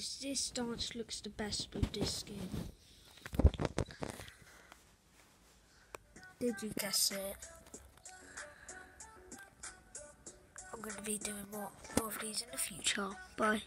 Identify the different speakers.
Speaker 1: This dance looks the best with this skin. Did you guess it? I'm going to be doing more, more of these in the future. Bye.